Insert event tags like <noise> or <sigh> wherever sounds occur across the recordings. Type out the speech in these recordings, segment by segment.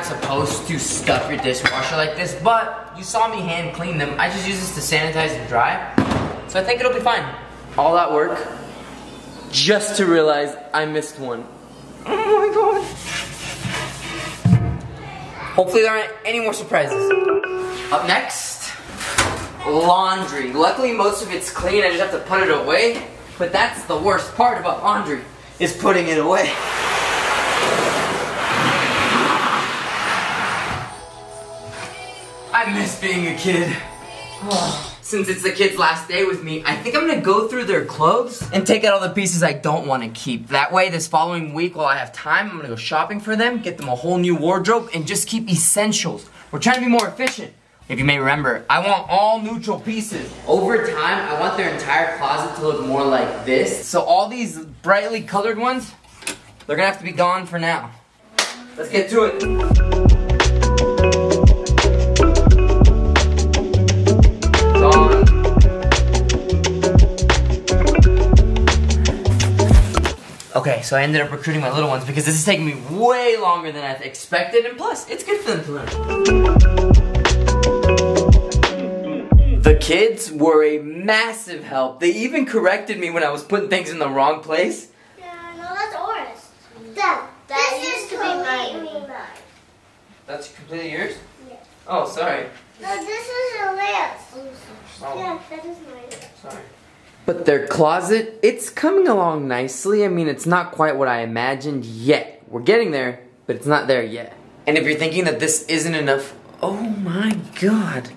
not supposed to stuff your dishwasher like this, but you saw me hand clean them. I just use this to sanitize and dry. So I think it'll be fine. All that work just to realize I missed one. Oh my god. Hopefully there aren't any more surprises. Up next, laundry. Luckily most of it's clean, I just have to put it away. But that's the worst part about laundry, is putting it away. I miss being a kid. Since it's the kid's last day with me, I think I'm gonna go through their clothes and take out all the pieces I don't wanna keep. That way, this following week, while I have time, I'm gonna go shopping for them, get them a whole new wardrobe, and just keep essentials. We're trying to be more efficient. If you may remember, I want all neutral pieces. Over time, I want their entire closet to look more like this. So all these brightly colored ones, they're gonna have to be gone for now. Let's get to it. Okay, so I ended up recruiting my little ones because this is taking me way longer than I expected, and plus, it's good for them to learn. The kids were a massive help. They even corrected me when I was putting things in the wrong place. Yeah, no, that's ours. Dad, That this used is to be mine. mine. That's completely yours? Yeah. Oh, sorry. No, this is Elias. Oh, Yeah, that is mine. sorry. But their closet, it's coming along nicely. I mean, it's not quite what I imagined yet. We're getting there, but it's not there yet. And if you're thinking that this isn't enough, oh my god.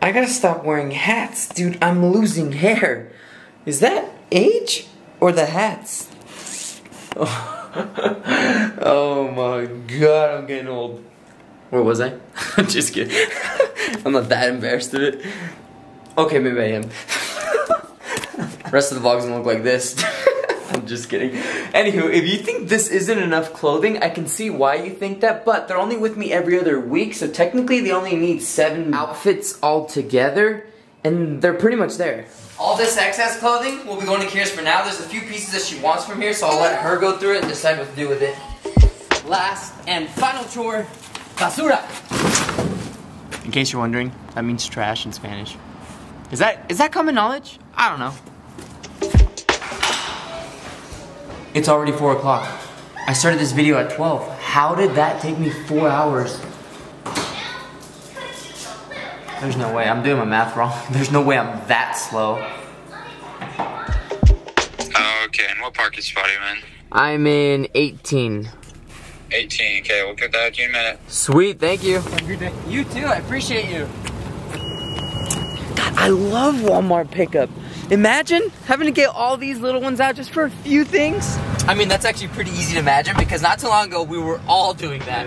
I gotta stop wearing hats. Dude, I'm losing hair. Is that age or the hats? <laughs> Oh, my god, I'm getting old. Where was I? <laughs> Just kidding. <laughs> I'm not that embarrassed of it. Okay, maybe I am. Rest of the vlog's gonna look like this. <laughs> I'm just kidding. Anywho, if you think this isn't enough clothing, I can see why you think that, but they're only with me every other week, so technically they only need seven outfits altogether, and they're pretty much there. All this excess clothing will be going to Kira's for now. There's a few pieces that she wants from here, so I'll let her go through it and decide what to do with it. Last and final chore, basura. In case you're wondering, that means trash in Spanish. Is that is that common knowledge? I don't know. It's already four o'clock. I started this video at 12. How did that take me four hours? There's no way. I'm doing my math wrong. <laughs> There's no way I'm that slow. Oh, okay. And what parking spot are you in? I'm in 18. 18. Okay, we'll get that to you in a minute. Sweet, thank you. You too, I appreciate you. God, I love Walmart pickup. Imagine having to get all these little ones out just for a few things. I mean, that's actually pretty easy to imagine because not too long ago we were all doing that.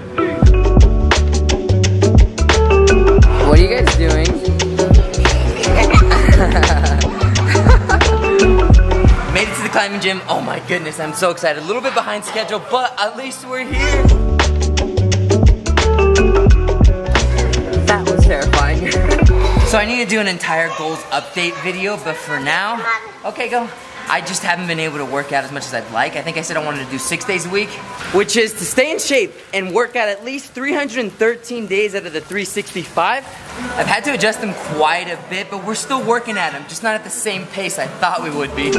What are you guys doing? <laughs> Made it to the climbing gym. Oh my goodness, I'm so excited. A little bit behind schedule, but at least we're here. That was terrifying. <laughs> so I need to do an entire goals update video, but for now, okay, go. I just haven't been able to work out as much as I'd like. I think I said I wanted to do six days a week, which is to stay in shape and work out at least 313 days out of the 365. I've had to adjust them quite a bit, but we're still working at them, just not at the same pace I thought we would be.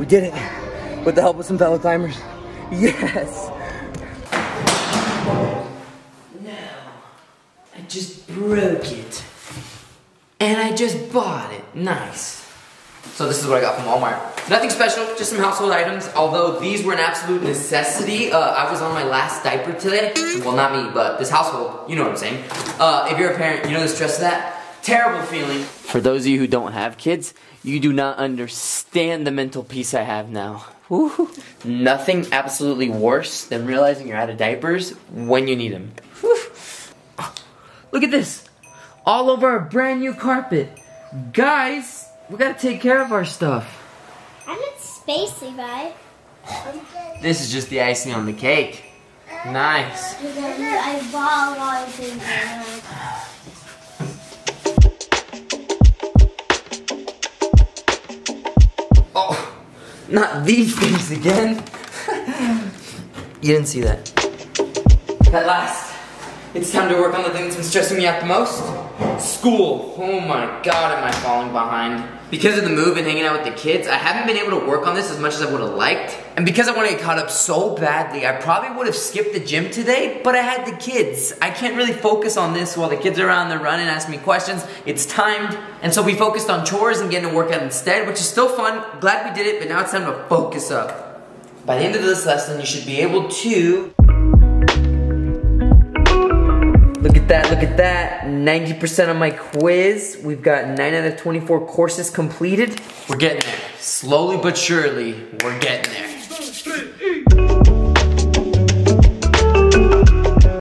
We did it with the help of some fellow climbers. Yes. Just broke it. And I just bought it. Nice. So this is what I got from Walmart. Nothing special, just some household items. Although these were an absolute necessity. Uh, I was on my last diaper today. Well, not me, but this household. You know what I'm saying. Uh, if you're a parent, you know the stress of that. Terrible feeling. For those of you who don't have kids, you do not understand the mental peace I have now. Woo. Nothing absolutely worse than realizing you're out of diapers when you need them. Whew. Look at this. All over our brand new carpet. Guys, we gotta take care of our stuff. I'm in space, Levi. This is just the icing on the cake. Nice. I bought a lot of things. Not these things again. <laughs> you didn't see that. At last, it's time to work on the thing that's been stressing me out the most. School. Oh my god, am I falling behind. Because of the move and hanging out with the kids, I haven't been able to work on this as much as I would have liked. And because I want to get caught up so badly, I probably would have skipped the gym today, but I had the kids. I can't really focus on this while the kids are around, they're running, asking me questions. It's timed. And so we focused on chores and getting a workout instead, which is still fun. Glad we did it, but now it's time to focus up. By the end of this lesson, you should be able to at that, look at that. 90% on my quiz. We've got 9 out of 24 courses completed. We're getting there. Slowly but surely, we're getting there.